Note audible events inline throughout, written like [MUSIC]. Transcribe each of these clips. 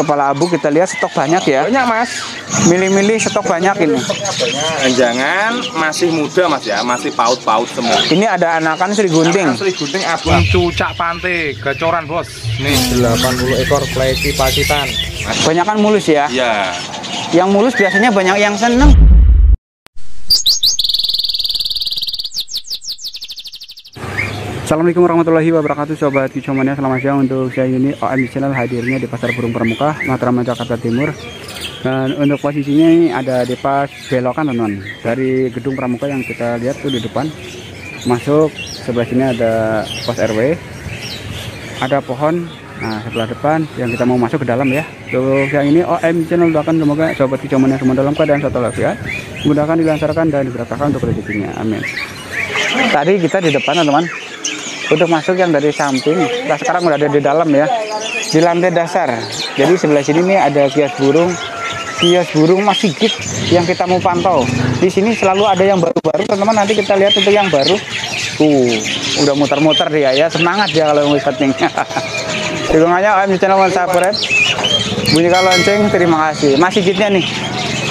Kepala abu kita lihat stok banyak ya. Banyak mas. Milih-milih stok banyak ini. Banyak. Jangan masih muda mas ya, masih paut-paut semua. Ini ada anakan Sri Gunting. Asli gunting apa? Cucak pantai, gacoran bos. Nih, 80 ekor pleci pacitan. Banyak kan mulus ya. Iya. Yang mulus biasanya banyak yang seneng. Assalamualaikum warahmatullahi wabarakatuh Sobat Kicomania. Selamat siang untuk saya ini OM Channel hadirnya di Pasar Burung Pramuka Matraman Jakarta Timur. Dan untuk posisinya ini ada di pas belokan teman Dari gedung Pramuka yang kita lihat tuh di depan. Masuk sebelah sini ada pos RW Ada pohon Nah sebelah depan yang kita mau masuk ke dalam ya. Untuk yang ini OM Channel doakan semoga Sobat Kicomania semua dalam keadaan satu lafiat Mudahkan dilancarkan dan diberkahkan untuk rezekinya. Amin. Tadi kita di depan teman untuk masuk yang dari samping. Nah sekarang udah ada di dalam ya. Di lantai dasar. Jadi sebelah sini nih ada kios burung. Kios burung Mas Sigit yang kita mau pantau. Di sini selalu ada yang baru-baru. Teman-teman nanti kita lihat itu yang baru. Tuh udah muter-muter dia ya. Semangat ya kalau mau setting [LAUGHS] dukungannya OM channel subscribe. Bunyikan lonceng terima kasih. Mas Sigitnya nih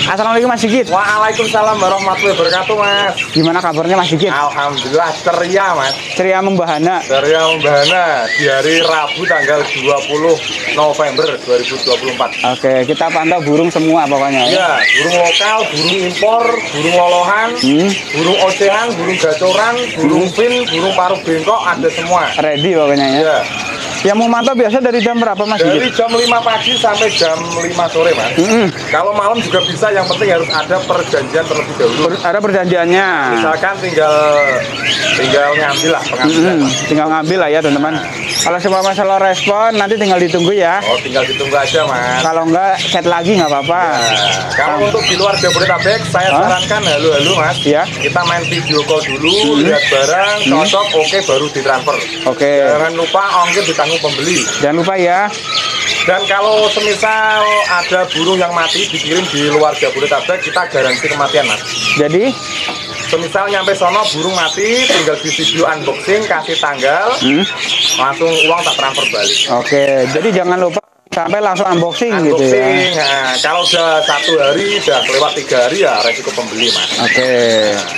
Assalamualaikum Mas Sigit Waalaikumsalam warahmatullahi wabarakatuh mas. gimana kabarnya Mas Sigit Alhamdulillah ceria mas. ceria membahana Ceria membahana di hari Rabu tanggal 20 November 2024. Oke, kita pantau burung semua pokoknya ya. Ya, burung lokal, burung impor, burung lolohan, Hmm, burung ocehan, burung gacoran, burung fin, burung paruh bengkok ada semua. ready pokoknya ya. Ya, Yang mau mantau biasa dari jam berapa Mas? dari jam 5 pagi sampai jam 5 sore mas. Mm-mm. Kalau malam juga bisa, yang penting harus ada perjanjian terlebih dahulu. Ber- ada perjanjiannya. Misalkan tinggal tinggal ngambil lah pengambilan. Mm-mm. Mas. Tinggal ngambil lah ya teman-teman. Kalau semua masalah respon nanti tinggal ditunggu ya. Oh, tinggal ditunggu aja mas. Kalau enggak chat lagi nggak apa-apa. Nah, kalau untuk di luar Jabodetabek, saya Hah? sarankan halo-halo mas. Ya. Kita main video call dulu, lihat barang, cocok, oke, baru ditransfer. Oke. Jangan lupa ongkir ditanggung pembeli. Jangan lupa ya. Dan kalau semisal ada burung yang mati dikirim di luar Jabodetabek, kita garansi kematian mas. Jadi, Semisal nyampe sono burung mati, tinggal di video unboxing, kasih tanggal, hmm, langsung uang tak transfer balik. oke. Jadi jangan lupa sampai langsung unboxing, gitu ya. Unboxing, nah, kalau udah satu hari, udah kelewat tiga hari ya resiko pembeli mas. Oke,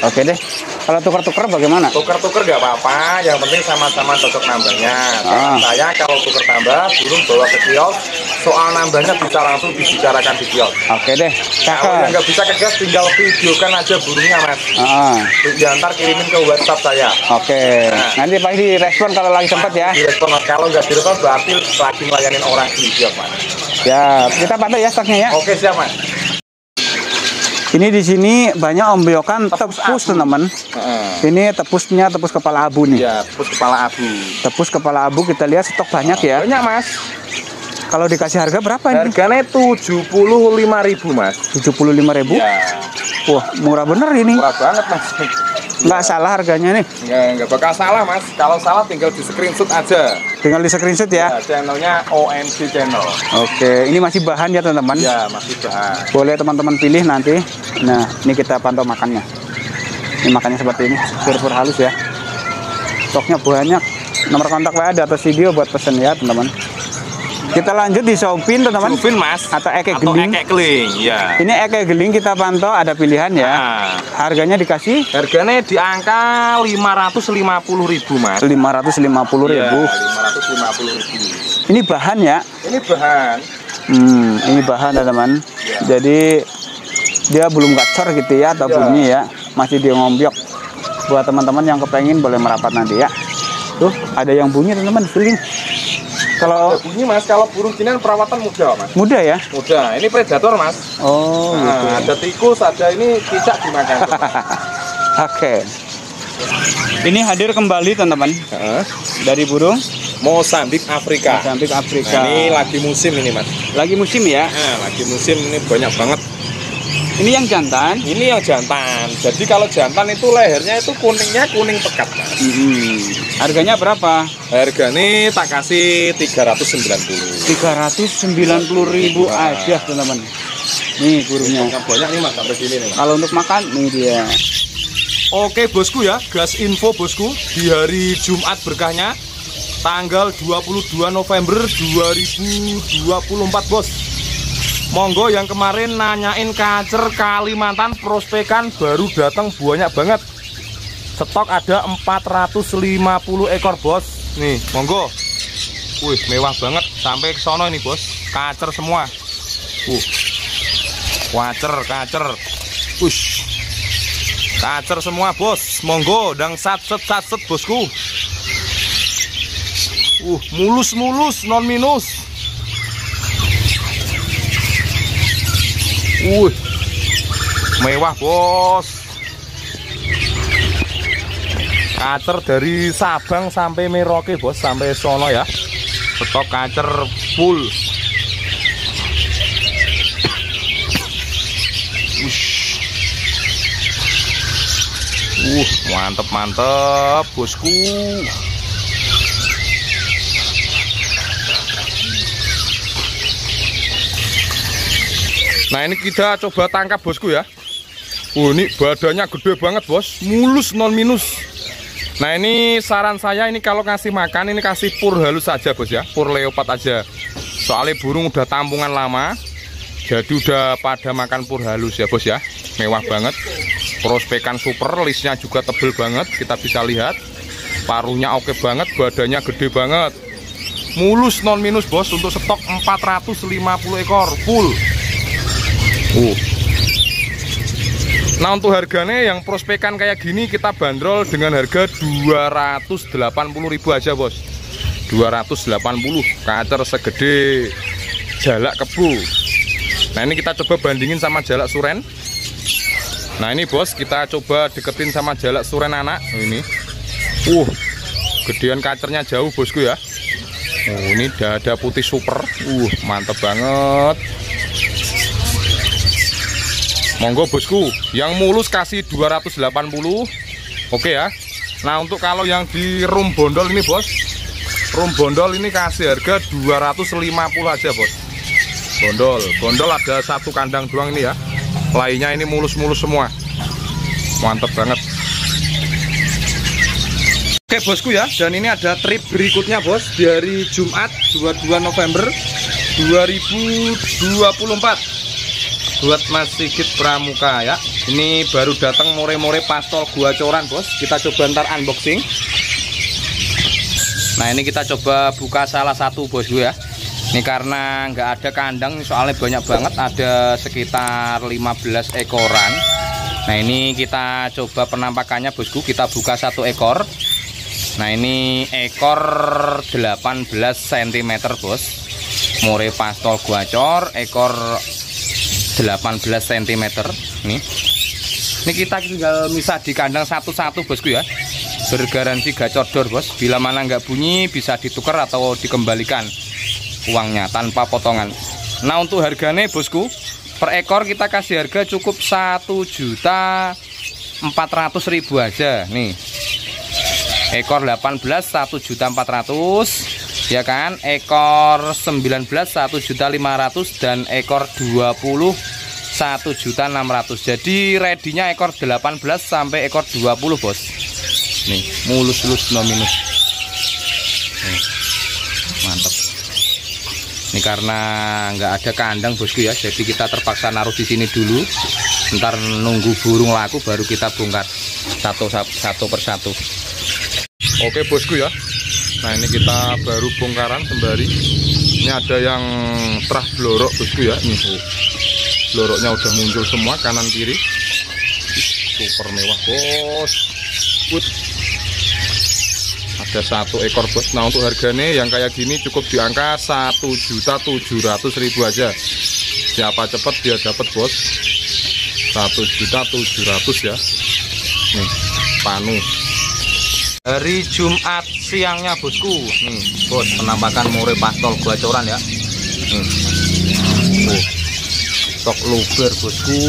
oke deh. Kalau tuker-tuker bagaimana? Tuker-tuker nggak apa-apa, yang penting sama-sama cocok nambahnya. Ah. Saya kalau tuker tambah, burung bawa ke kios, soal nambahnya bisa langsung dibicarakan di kios. Oke deh. Kalau yang nggak bisa ke kios, tinggal videokan aja burungnya mas. Ah, Diantar kirimin ke WhatsApp saya. oke. Nanti pasti direspon kalau lagi sempat ya. Direspon mas. kalau nggak direspon berarti lagi ngelayanin orang di kios mas. Ya, kita pantau ya stoknya ya. Oke siap mas. Ini di sini banyak ombyokan tepus, teman-teman. Ini tepusnya tepus kepala abu nih. Ya, put kepala abu. Tepus kepala abu kita lihat stok banyak ya. Banyak mas. Kalau dikasih harga berapa ini? Harganya tujuh ribu mas. 75.000. Ya, Wah, murah bener ini. murah banget mas. Nggak salah harganya nih. Nggak, nggak bakal salah mas. Kalau salah tinggal di screenshot aja. Tinggal di screenshot ya. Ya, channelnya ONC channel. Oke, ini masih bahan ya teman-teman. Ya, masih bahan. Boleh teman-teman pilih nanti. Nah, ini kita pantau makannya. Ini makannya seperti ini, pur halus ya. Stoknya banyak. Nomor kontak WA di atas video buat pesen ya teman-teman. Kita lanjut di Shopin teman-teman. Surfin mas. Atau eke Atau geling. eke keling. Ya. Ini eke geling kita pantau ada pilihan ya. Nah, Harganya dikasih harganya di angka 550 ribu mas. 550.000. Iya, 550 ribu. Ini bahan ya. Ini bahan. Hmm, ini bahan ya teman. Jadi dia belum gacor gitu ya atau Iya. bunyi ya. Masih dia ngombyok. Buat teman-teman yang kepengin boleh merapat nanti ya. Tuh, ada yang bunyi teman-teman, feeling. Kalau Ada bunyi mas, kalau burung jinan perawatan mudah mas. muda ya. Mudah. Ini predator mas. Oh, gitu. Nah, ada tikus, ada ini cicak dimakan. [LAUGHS] Oke. Ini hadir kembali teman-teman Heeh. dari burung Mozambik Afrika. Mozambik Afrika. Nah, ini lagi musim ini mas. lagi musim ya. Nah, lagi musim ini banyak banget. Ini yang jantan. Ini yang jantan. Jadi kalau jantan itu lehernya itu kuningnya kuning pekat mas. Hmm. Harganya berapa? Harganya tak kasih 390. 390.000 aja teman-teman. Nih burungnya. Banyak nih mas sampai sini nih. Mas. Kalau untuk makan nih dia. Oke bosku ya, gas info bosku di hari Jumat berkahnya tanggal 22 November 2024 bos monggo yang kemarin nanyain kacer Kalimantan prospekan baru datang banyak banget. Stok ada 450 ekor bos. Nih monggo. Wih mewah banget. Sampai ke sono ini bos. Kacer semua. Uh. Kacer kacer. Ush. Kacer semua bos, monggo dan satset satset bosku. Uh, mulus mulus non minus. Uh, mewah bos. Kacer dari Sabang sampai Merauke bos, sampai sono ya. Stok kacer full. Uh, mantep mantep, bosku. Nah ini kita coba tangkap bosku ya. Uh, ini badannya gede banget bos, mulus non minus. Nah ini saran saya ini kalau ngasih makan ini kasih pur halus saja bos ya, pur leopard aja. Soalnya burung udah tampungan lama, jadi udah pada makan pur halus ya bos ya, mewah banget. Prospekan super listnya juga tebel banget kita bisa lihat. Paruhnya oke banget badannya gede banget. Mulus non minus bos untuk stok 450 ekor full uh. nah untuk harganya yang prospekan kayak gini kita bandrol dengan harga 280.000 aja bos 280 kacer segede jalak kebu nah ini kita coba bandingin sama jalak suren Nah ini bos kita coba deketin sama jalak suren anak ini. Uh, gedean kacernya jauh bosku ya. Oh, ini dada putih super. Uh, mantep banget. Monggo bosku, yang mulus kasih 280. Oke ya. Nah, untuk kalau yang di rum bondol ini, Bos. Rum bondol ini kasih harga 250 aja, Bos. Bondol. Bondol ada satu kandang doang ini ya lainnya ini mulus-mulus semua mantep banget oke bosku ya dan ini ada trip berikutnya bos dari Jumat 22 November 2024 buat Mas Sigit Pramuka ya. Ini baru datang more-more pastol gua coran bos. Kita coba ntar unboxing. Nah ini kita coba buka salah satu bosku ya. Ini karena nggak ada kandang soalnya banyak banget. Ada sekitar 15 ekoran. Nah ini kita coba penampakannya bosku kita buka satu ekor. Nah ini ekor 18 cm bos. More pastol guacor ekor 18 cm nih. Ini kita tinggal misah di kandang satu-satu bosku ya. Bergaransi gacor dor bos. Bila mana nggak bunyi bisa ditukar atau dikembalikan uangnya tanpa potongan. Nah untuk harganya bosku per ekor kita kasih harga cukup satu juta empat ratus ribu aja. Nih. Ekor 18 1 juta 400 ya kan? Ekor 19 1 juta 500 dan ekor 20 1 juta 600 jadi readynya ekor 18 sampai ekor 20 bos. Nih mulus-mulus no minus. Nih, mantap ini karena nggak ada kandang bosku ya jadi kita terpaksa naruh di sini dulu. Ntar nunggu burung laku baru kita bongkar satu satu persatu oke bosku ya. Nah ini kita baru bongkaran sembari ini ada yang terah blorok bosku ya. Ini bloroknya udah muncul semua kanan kiri. Super mewah bos. Put ada satu ekor bos. Nah untuk harganya yang kayak gini cukup di angka satu juta tujuh ratus ribu aja. Siapa cepet dia dapat bos. Satu juta tujuh ratus ya. Nih panu. Hari Jumat siangnya bosku. Nih bos penampakan more pastol coran ya. Nih stok luber bosku.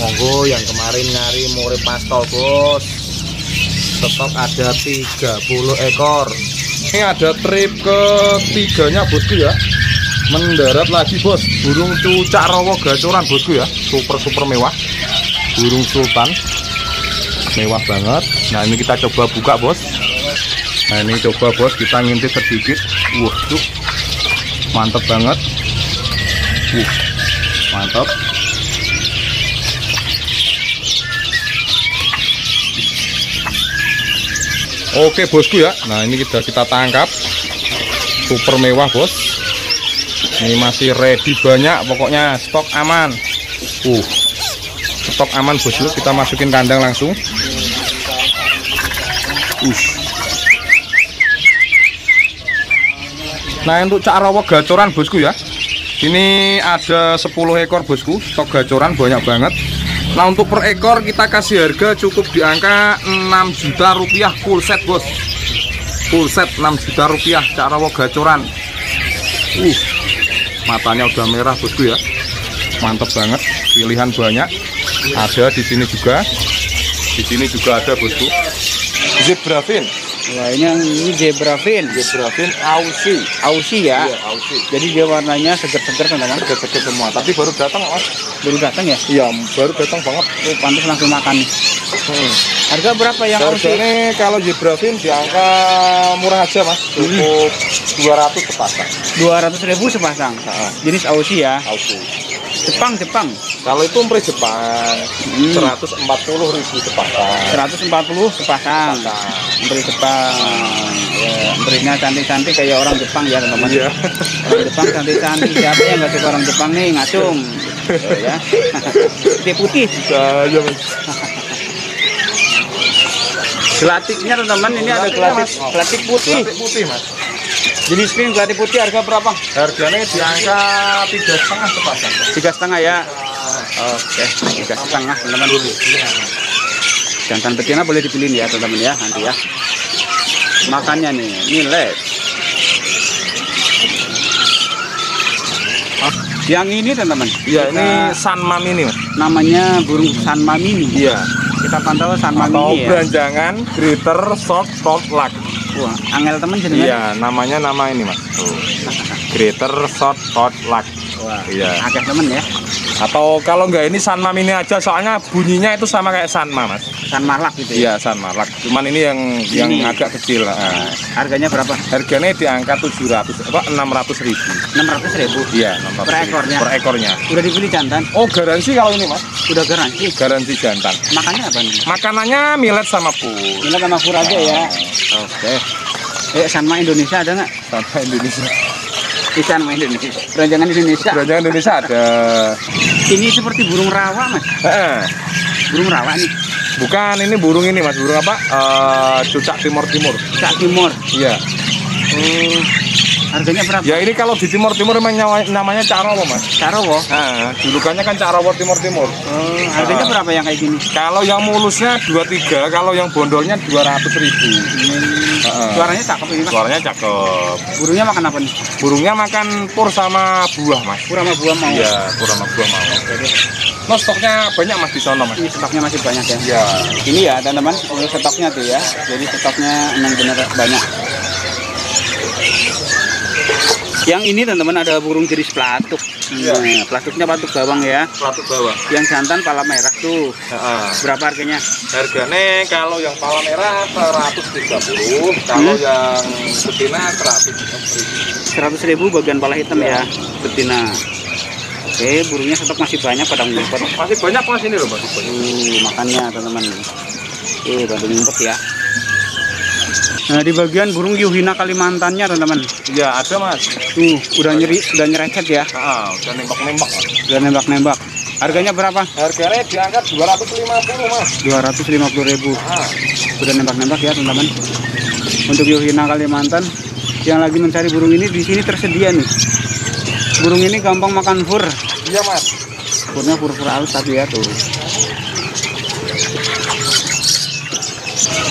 Monggo yang kemarin nyari more pastol bos. Stok ada 30 ekor. Ini ada trip ketiganya bosku ya. Mendarat lagi bos. Burung cucak rawa gacoran bosku ya. Super super mewah. Burung sultan. Mewah banget. Nah ini kita coba buka bos. Nah ini coba bos. Kita ngintip sedikit. Wah tuh mantep banget. Wah mantap. Oke bosku ya. Nah ini kita kita tangkap. Super mewah bos. Ini masih ready banyak. Pokoknya stok aman. Uh, stok aman bosku. Kita masukin kandang langsung. Uh. Nah untuk cak rawa gacoran bosku ya Ini ada 10 ekor bosku Stok gacoran banyak banget. Nah untuk per ekor kita kasih harga cukup di angka 6 juta rupiah full set bos. Full set 6 juta rupiah cak rawa gacoran. Uh matanya udah merah bosku ya. Mantap banget pilihan banyak. Ada di sini juga. Di sini juga ada bosku. Zebrafin Wah ini yang ini zebra fin, Aussie Aussie ya. Iya, Aussie. Jadi dia warnanya seger-seger teman-teman. Seger-seger semua, tapi baru datang mas. Baru datang ya. Iya, baru datang banget. Oh, pantas langsung makan nih. Hmm. Harga berapa yang Aussie? Harganya kalau Zebrafin di angka murah aja mas, cukup 200 sepasang. Dua ratus ribu sepasang. Nah, Jenis Aussie ya. Aussie. Jepang Jepang. Kalau itu umpre Jepang, Hmm. 140 ribu sepasang. 140 sepasang. Beri Jepang. Ya, berinya cantik-cantik kayak orang Jepang ya teman-teman. Iya. Orang Jepang cantik-cantik. Siapa yang nggak suka orang Jepang nih ngacung? Ya. [LAUGHS] Putih putih. Bisa aja mas. Gelatiknya teman-teman ini ada gelatik putih. Gelatik putih mas. Jenis pink gelatik putih harga berapa? Harganya di angka tiga setengah sepasang. Tiga setengah ya. Oke, tiga setengah teman-teman. Jantan betina boleh dipilih ya teman-teman ya nanti ya. Makannya nih, nilai. Yang ini teman-teman. Iya, ini Sanma Mini namanya burung sanma mini. Iya. Kita pantau sanma Atau mini ya. beranjangan Greater Short Throat Luck. Wah, angel teman jenengan. Iya, namanya nama ini mas. Tuh. [LAUGHS] Greater Short Throat Luck. Wah, Iya. akeh teman ya. Atau kalau nggak ini Sanma Mini aja, soalnya bunyinya itu sama kayak Sanma mas. Sanma lak gitu ya. Iya Sanma Luck. Cuman ini yang yang Ini. agak kecil. Nah, Harganya berapa? harganya di angka 700 apa 600 ribu. 600 ribu. Iya, 600 Per ekornya? Per ekornya. Udah dipilih jantan? Oh, garansi kalau ini mas. Udah garansi. Garansi jantan. Makannya apa nih? Makanannya millet sama pur. Ini sama pur aja ya. Oke. Eh, Sanma Indonesia ada nggak? Sama Indonesia. Di Sanma Indonesia. Peranjangan Indonesia. Beranjangan Indonesia ada. Ini seperti burung rawa mas. Eh, Burung rawa nih. bukan ini burung ini mas, burung apa? Eh, cucak timur timur. Cak Timur. Iya. Hmm, harganya berapa? Ya ini kalau di timur timur memang namanya carowo mas. Carowo. Nah, julukannya kan carowo timur timur. Oh, harganya Ah. berapa yang kayak gini? Kalau yang mulusnya 23, kalau yang bondolnya 200 ribu. Hmm, Suaranya cakep ini mas. Suaranya cakep. Burungnya makan apa nih? Burungnya makan pur sama buah mas. Pur sama buah mau. Iya, pur sama buah mau. No stoknya banyak mas di sana mas. Ini stoknya masih banyak ya. Iya. Ini ya teman-teman, stoknya tuh ya. Jadi stoknya memang benar banyak. Yang ini teman-teman ada burung jenis pelatuk. Iya. Nah, pelatuknya pelatuk bawang ya. Pelatuk bawah. Yang jantan pala merah tuh. Berapa harganya? Harganya kalau yang pala merah 130, kalau Hmm. yang betina 100 100 ribu bagian pala hitam ya. Betina. Oke, burungnya stok masih banyak pada ngumpet. Masih banyak mas ini loh banyak. Uh, makannya teman-teman. Eh, bantu ngumpet ya. Nah, di bagian burung Yuhina Kalimantannya teman-teman. Iya ada mas. Tuh, udah nyeri, udah nyerecet ya. Heeh, udah nembak-nembak. Udah nembak-nembak. Harganya berapa? Harganya diangkat 250 mas. 250 ribu. Ah, Udah nembak-nembak ya teman-teman. Untuk Yuhina Kalimantan yang lagi mencari burung ini di sini tersedia nih. Burung ini gampang makan fur. iya mas. Furnya fur-fur halus tapi ya tuh.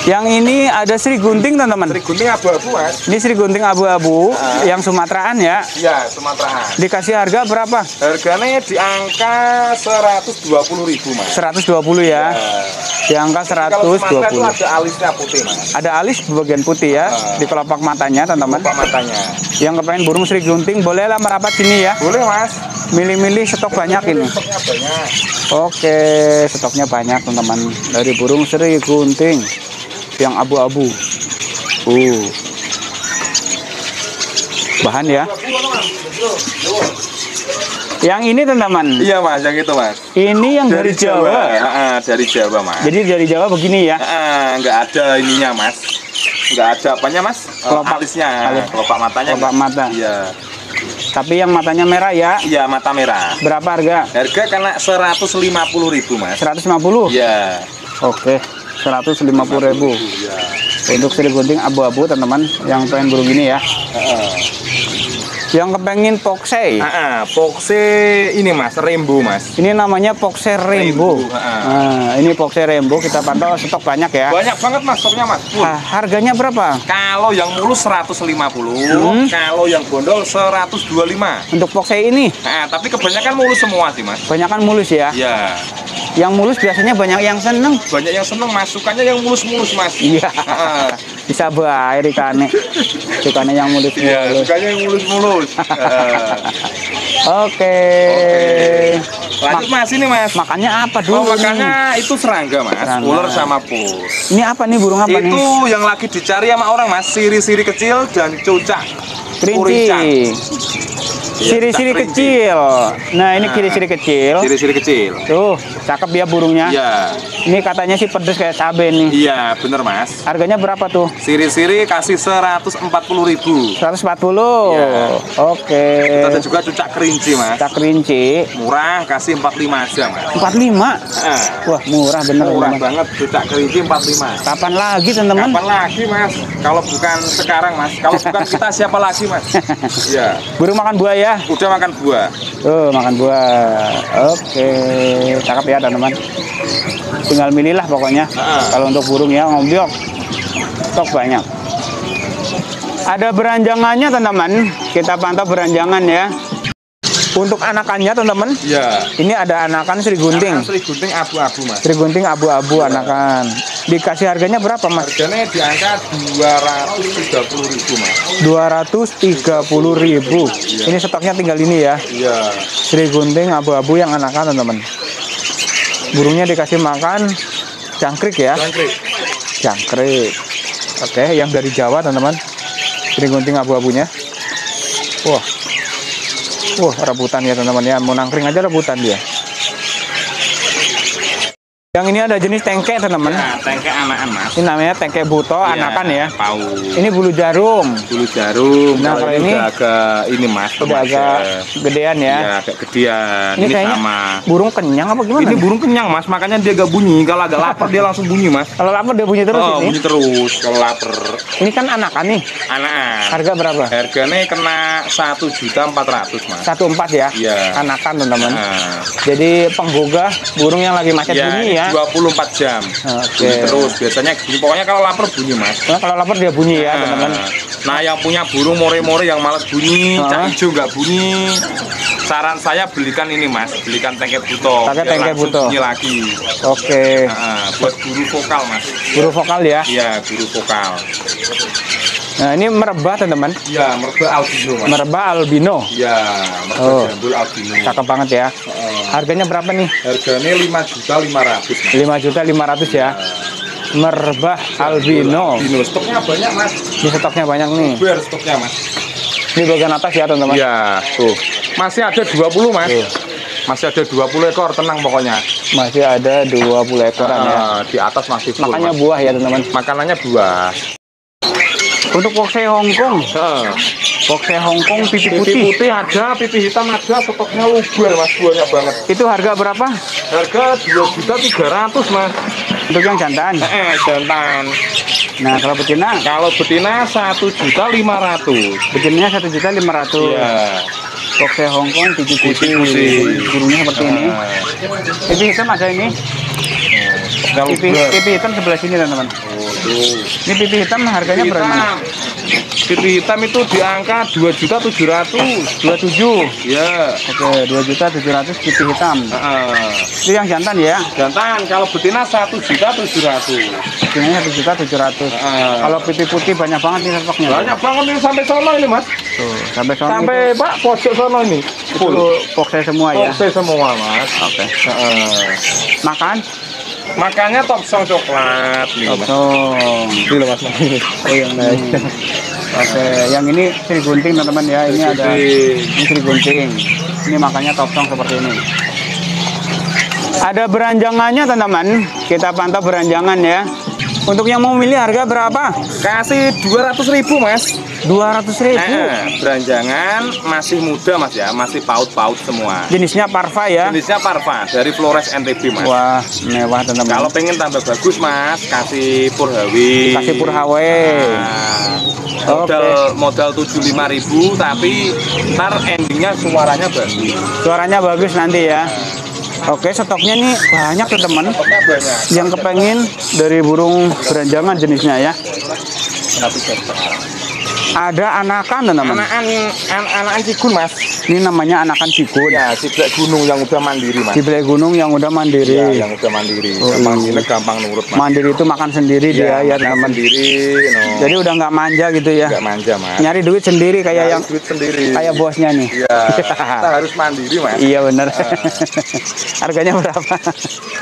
Yang ini ada Sri Gunting teman-teman. Dari gunting abu-abu mas. Ini Sri Gunting abu-abu Ah. yang Sumateraan ya. Iya Sumateraan. Dikasih harga berapa? Harganya di angka 120 ribu mas. 120 ya. Di angka Kalau Sumatera itu 120. ada alisnya putih mas. Ada alis bagian putih ya Ah. di kelopak matanya teman-teman. Pak matanya. Yang kepengen burung Sri Gunting bolehlah merapat sini ya. Boleh mas. Milih-milih stok banyak ini. Stoknya banyak. Oke, stoknya banyak teman-teman dari burung Sri Gunting yang abu-abu. Uh. Bahan ya. Yang ini teman-teman. Iya mas, yang itu mas. Ini yang dari, Jawa. Ah, dari Jawa mas. Jadi dari Jawa begini ya. Ah, nggak ada ininya mas. Nggak ada apanya mas? Eh, Kelopak. alisnya, Alis. kelopak matanya. Kelopak mata. Iya, Tapi yang matanya merah ya. iya mata merah. Berapa harga? Harga kena 150.000 ribu mas. 150. Iya. Oke. 150.000 Iya. untuk sri gunting abu-abu teman-teman yang pengen burung ini ya. Heeh. Yang kepengen poksei. Ah, Poxe ini mas, rainbow mas. Ini namanya. Rainbow, ha. Nah, ini Poxer Rainbow kita pantau stok banyak ya. Banyak banget mas, stoknya mas. Ah, harganya berapa? Kalau yang mulus 150, Hmm. kalau yang bondol 125. Untuk Poxer ini Nah, tapi kebanyakan mulus semua sih mas. banyakan mulus ya. Iya. Yang mulus biasanya banyak yang seneng. Banyak yang seneng masukannya yang mulus-mulus mas. Iya. [LAUGHS] [LAUGHS] Bisa baik ikannya. Ikannya yang Iya, mulus-mulus. sukanya yang mulus-mulus. [LAUGHS] Ah. Oke. Lanjut mas ini mas. Makannya apa dulu? Oh, nih? makanya itu serangga mas, Serangga. ular sama pus. Ini apa nih burung apa itu nih? yang lagi dicari sama orang mas, siri-siri kecil dan cucak. Kuricang. Kerinci. Siri-siri Cucak kerinci. kecil. Nah, ini Nah. kiri-siri kecil. Siri-siri kecil. Tuh, cakep ya burungnya. Iya, Ini katanya sih pedes kayak cabai nih. iya bener mas. Harganya berapa tuh? Siri-siri kasih 140 ribu. 140. Iya. Oke. Kita ada juga cucak kerinci mas. Cak rinci Murah, kasih 45 aja mas. 45. Ah, Wah, murah bener murah teman. banget cucak kerinci 45. Kapan lagi teman-teman? Kapan lagi mas? Kalau bukan sekarang mas, kalau bukan kita siapa lagi mas? [LAUGHS] Iya, Burung makan buah ya? udah makan buah. Tuh, makan buah. Oke. Cakep ya teman-teman. Tinggal milih lah pokoknya. Ah. Kalau untuk burung ya ngombyok. Stok banyak. Ada beranjangannya teman-teman. Kita pantau beranjangan ya. Untuk anakannya teman-teman, Iya. ini ada anakan Sri Gunting. Sri gunting abu-abu mas. Sri Gunting abu-abu anakan. Dikasih harganya berapa mas? Harganya di angka 230 ribu mas. 230.000 ribu. Ini stoknya tinggal ini ya. Iya. Sri Gunting abu-abu yang anakan teman-teman. Burungnya dikasih makan jangkrik ya. Jangkrik. Jangkrik. Oke, yang dari Jawa teman-teman. Sri Gunting abu-abunya. Wah. Wah, rebutan ya teman-teman ya. Mau nangkring aja rebutan dia. Yang ini ada jenis tengke teman-teman. Nah, tengke anakan mas. Ini namanya tengke buto Iya, anakan ya. Pau. Ini bulu jarum. bulu jarum. Nah, Kalau ini- agak ini mas. Udah remaja. agak gedean ya. Iya, agak gedean. Ini Ini, sama. Burung kenyang apa gimana? Ini burung kenyang mas, makanya dia gak bunyi. Kalau agak lapar dia langsung bunyi mas. Kalau lapar dia bunyi terus oh, ini. bunyi terus kalau lapar. Ini kan anakan nih. Anak. Harga berapa? Harganya kena satu juta empat ratus mas. Satu empat ya. Iya. Anakan teman-teman. Nah, Jadi penggugah burung yang lagi macet ya, bunyi ya. 24 jam. Oke. Bunyi terus. Biasanya. Pokoknya kalau lapar bunyi mas. Nah, kalau lapar dia bunyi ya Nah, teman-teman. Nah, yang punya burung more-more yang malas bunyi, Ah. cak hijau nggak bunyi. Saran saya belikan ini mas, belikan tengke buto. Pakai biar tengke langsung buto. Bunyi lagi. Oke. Nah, buat guru vokal mas. Burung vokal ya. Iya, guru vokal. Nah, ini merebah teman-teman. Iya, merba albino mas. Merebah albino. Iya, merba Oh. jambul albino. Cakep banget ya. Heeh. Harganya berapa nih? Harganya lima juta lima ratus. 5 juta 500 ya. Merebah albino. Albino stoknya banyak mas. Ini stoknya banyak nih. Biar stoknya mas. Ini bagian atas ya teman-teman. Iya, tuh. Masih ada 20 mas. Tuh. Masih ada 20 ekor, tenang pokoknya. Masih ada 20 ekoran ya. Ah, di atas masih full. Makanya Mas. buah ya teman-teman. makanannya buah. Untuk Poksei Hongkong, Poksei Hongkong pipi Pipi putih. putih ada, pipi hitam ada, stoknya luber mas, buahnya banget. Itu harga berapa? Harga dua juta tiga ratus mas. Untuk yang jantan. Eh, jantan. Nah, kalau betina, Kalau betina satu juta lima ratus. betinanya satu juta lima ratus. Iya. Poksei Hongkong pipi putih. Pipi. Burungnya seperti ini. Pipi hitam ada ini. Pipi, luber. pipi hitam sebelah sini teman-teman. Oh, tuh. Ini pipi hitam harganya Pipi berapa? hitam. Pipi hitam itu di angka dua juta tujuh ratus. 27. Ya. Oke, 2 juta 700 pipi hitam. Heeh. Itu yang jantan ya. Jantan kalau betina satu juta tujuh ratus. Betinanya 1 juta 700. Heeh. Kalau pipi putih banyak banget nih stoknya. Banyak banget ini sampai sono ini mas. Tuh, sampai sono Sampai itu, pak pojok sono ini. itu poksei semua ya. Oke semua mas. Oke. Heeh. Makan Makanya top song coklat nih. Mas. Topsong. Ini loh Mas. Oh yang. Oke, yang ini Sri Gunting teman-teman ya. Ini ada ini Sri Gunting. Ini makanya topsong seperti ini. Ada beranjangannya teman-teman. Kita pantau beranjangan ya. Untuk yang mau milih harga berapa? Kasih 200 ribu Mas. 200 ribu. Eh, beranjangan masih muda Mas ya, masih paut-paut semua. Jenisnya parva ya. Jenisnya parva dari Flores NTB Mas. Wah, mewah teman-teman. Kalau pengen tambah bagus Mas, kasih Purhawi. Kasih Purhawe. Nah, modal modal 75.000 tapi ntar endingnya suaranya bagus. Suaranya bagus nanti ya. Oke, stoknya nih banyak teman-teman. Stoknya banyak. Yang kepengen dari burung beranjangan jenisnya ya. Ada anakan teman-teman. Anakan an anakan cigun Mas. Ini namanya anakan cikun. Ya, ciblek gunung yang udah mandiri Mas. Belai Gunung yang udah Ya, mandiri. yang udah mandiri. Oh, gampang iya. ini gampang nurut Mas. Mandiri itu makan sendiri dia ya makan teman-teman. sendiri, no. Jadi udah nggak manja gitu ya. nggak manja Mas. Nyari duit sendiri kayak Nyari yang duit sendiri. kayak bosnya nih. Iya, kita harus mandiri Mas. Iya bener. [LAUGHS] Harganya berapa?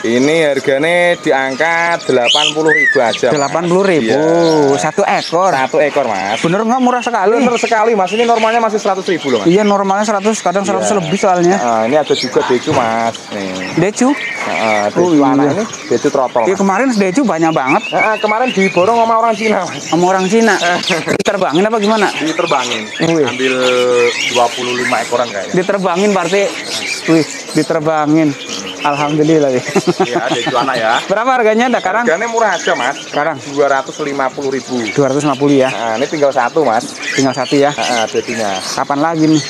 Ini harganya di angka 80.000 aja. Mas. Delapan puluh ribu Iya. satu ekor. Satu ekor Mas. Bener nggak murah sekali? Bener sekali Mas. Ini normalnya masih 100.000 loh Mas. Iya normalnya 100 kadang 100 Iya. lebih soalnya. Nah, ini ada juga decu Mas. Nih. Decu. Nah, decu Oh, iya. ini decu trotol. Iya Mas. kemarin Decu banyak banget Nah, kemarin diborong sama orang Cina Mas. sama orang Cina. Diterbangin apa gimana? Diterbangin. Wih. Ambil 25 ekoran kayaknya. Diterbangin berarti. Wih, diterbangin. Alhamdulillah. ya. Iya, decu anak ya. Berapa harganya sekarang? Harganya murah aja Mas. Sekarang 250.000. 250 ya. Nah, ini tinggal satu Mas. Tinggal satu ya. Nah, decunya. Kapan lagi nih?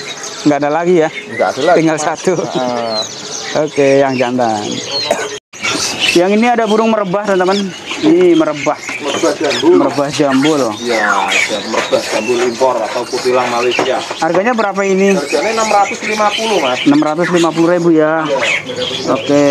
Nggak ada lagi ya. Enggak ada lagi. Tinggal Mas. satu. Nah, Oke, yang jantan. Yang ini ada burung merebah teman-teman. Ini merebah, merebah jambul. merebah jambul. Iya, ada merebah jambul impor atau kutilang Malaysia. Harganya berapa ini? Harganya 650 Mas. 650.000 ribu ya. Oke,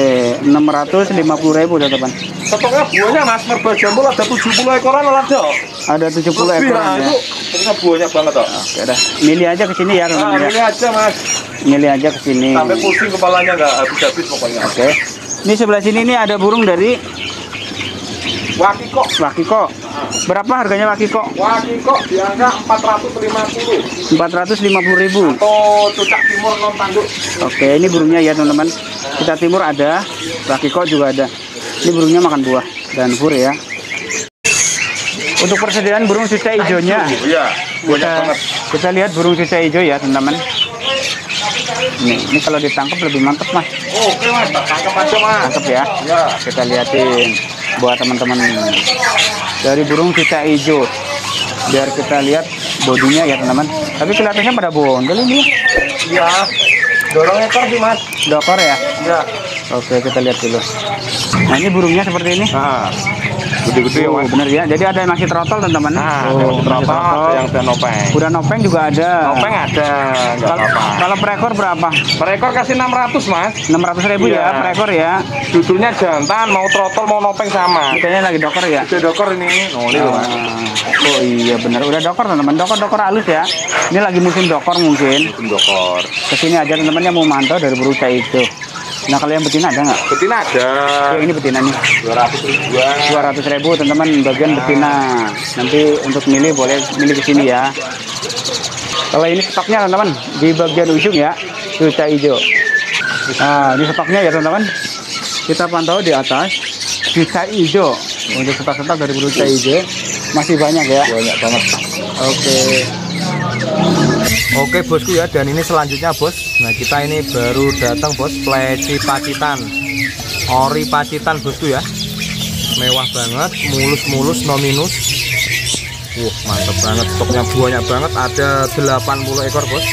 650.000 ribu teman-teman. Stoknya buahnya Mas, merebah jambul ada 70 ekoran ada. Ada 70 Lebih, ekor nah, ya. itu buahnya banget toh. Oke, dah. Milih aja ke sini ya Nah, ya. ini aja Mas. Milih aja ke sini. Sampai pusing kepalanya nggak habis-habis pokoknya. Oke. Ini sebelah sini nih ada burung dari Wakiko. Wakiko. Berapa harganya Wakiko? Wakiko di angka 450 450.000. atau cucak timur non tanduk. Oke, ini burungnya ya teman-teman. Kita timur ada, Wakiko juga ada. Ini burungnya makan buah dan fur ya. Untuk persediaan burung cuca hijaunya, Iya, banyak kita, banget. kita lihat burung cuca hijau ya teman-teman. Ini, ini kalau ditangkap lebih mantep mas, Oke Mas, tangkap aja Mas. tangkap ya. Ya. Kita liatin buat teman-teman dari burung cuca hijau. Biar kita lihat bodinya ya teman-teman. Tapi kelihatannya pada bondol ini. Iya. Dorong ekor sih Mas. Dokter ya. Ya. Oke, kita lihat dulu. Nah, ini burungnya seperti ini. Nah, gede-gede ya Oh, Mas. bener ya. Jadi ada yang masih trotol teman-teman. Nah, Oh, terapa, ada yang udah nopeng. Udah nopeng juga ada. Nopeng ada, Kalau kalau per ekor berapa? Per ekor kasih 600 Mas. 600 ribu Iya. ya per ekor ya. Judulnya jantan, mau trotol, mau nopeng sama. Kayaknya lagi dokter ya. Gede dokter ini. Oh, ini loh Mas. Ah, oh iya bener. Udah dokter teman-teman. Dokter dokter halus ya. Ini lagi musim dokter mungkin. Tim dokter. Ke sini aja teman-teman yang mau mantau dari cai itu. Nah kalau yang betina ada nggak? Betina ada. Oh, ini betina nih. 200 ribuan. 200 ribu teman-teman bagian betina. Nanti untuk milih boleh milih ke sini ya. Kalau ini stoknya teman-teman di bagian ujung ya. Cuca hijau. Nah ini stoknya ya teman-teman. Kita pantau di atas. Cuca hijau. Untuk stok-stok dari cuca hijau. Masih banyak ya. Banyak banget. oke. Oke bosku ya. Dan ini selanjutnya bos Nah kita ini baru datang bos. Pleci Pacitan Ori Pacitan bosku ya. Mewah banget Mulus-mulus no minus. Wah mantap banget. Stoknya banyak banget. Ada 80 ekor bos.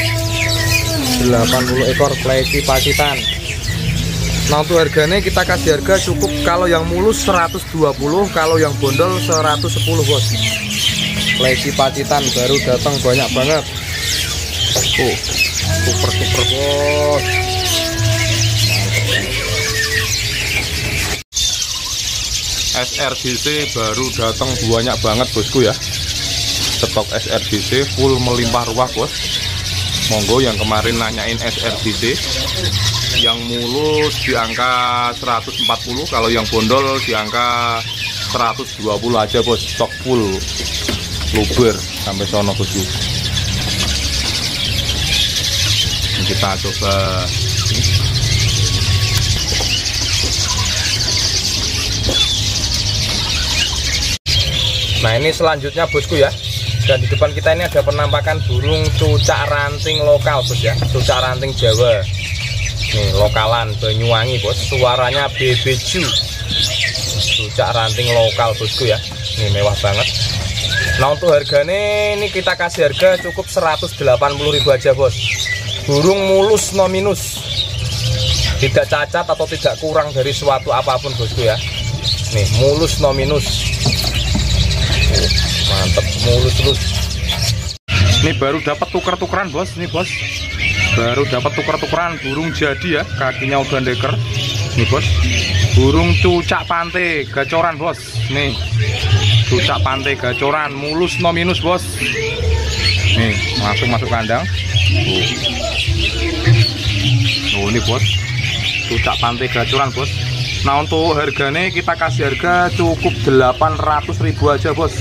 80 ekor Pleci Pacitan Nah untuk harganya kita kasih harga cukup. Kalau yang mulus 120 Kalau yang bondol 110 bos. Pleci Pacitan baru datang banyak banget. Oh, super super bos. SRGC baru datang banyak banget bosku ya. Stok SRGC full melimpah ruah bos. Monggo yang kemarin nanyain SRGC yang mulus di angka 140 kalau yang bondol di angka 120 aja bos. Stok full luber sampai sono bosku Ini kita coba. Nah ini selanjutnya bosku ya. Dan di depan kita ini ada penampakan burung cucak ranting lokal bos ya. Cucak ranting Jawa. Nih lokalan Banyuwangi bos. Suaranya bebeju Cucak ranting lokal bosku ya. Nih mewah banget. Nah untuk harganya ini kita kasih harga cukup 180.000 aja bos Burung mulus no minus Tidak cacat atau tidak kurang dari suatu apa pun bosku ya. Nih mulus no minus mantep mulus terus. Ini baru dapat tuker-tukeran bos. Ini bos. Baru dapat tuker-tukeran. Burung jadi ya. Kakinya udah deker nih bos. Burung cucak pantai gacoran bos. Nih. Cucak pantai gacoran. Mulus no minus bos. Nih langsung masuk kandang ini bos. Cucak pantai gacoran bos. Nah untuk harganya kita kasih harga cukup 800.000 aja bos.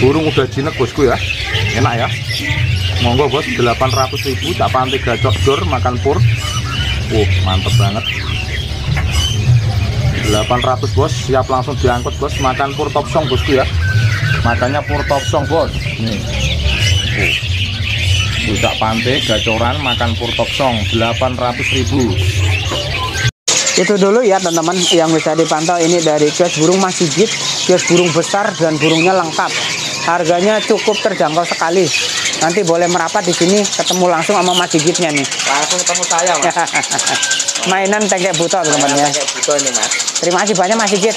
Burung udah jinak bosku ya. Enak ya. Monggo bos. 800.000 capan 3 gacor dor makan pur. Uh mantep banget. 800 bos. Siap langsung diangkut bos. Makan pur top song bosku ya. Makannya pur top song bos. Nih. Budak pantai gacoran makan pur top song 800.000 itu dulu ya teman-teman yang bisa dipantau. Ini dari kios burung masjid kios burung besar dan burungnya lengkap. Harganya cukup terjangkau sekali. Nanti boleh merapat di sini ketemu langsung sama masjidnya nih. Langsung ketemu saya mas. [LAUGHS] Mainan tengkek buto teman-teman ya. buto ini mas. Terima kasih banyak Mas Sigit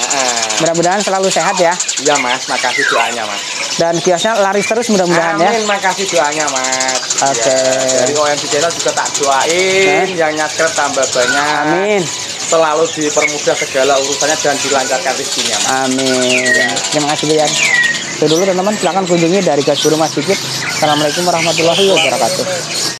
mudah-mudahan selalu sehat ya. Iya mas. Makasih doanya mas dan kiosnya laris terus mudah-mudahan ya amin makasih doanya mas oke okay. ya, dari OMC Channel juga tak doain eh? yang nyakret tambah banyak amin selalu dipermudah segala urusannya dan dilancarkan rezekinya. Amin. Ya. Terima kasih Bian. Itu dulu teman-teman silahkan kunjungi dari Gas Guru Mas Sigit. Assalamualaikum warahmatullahi wabarakatuh.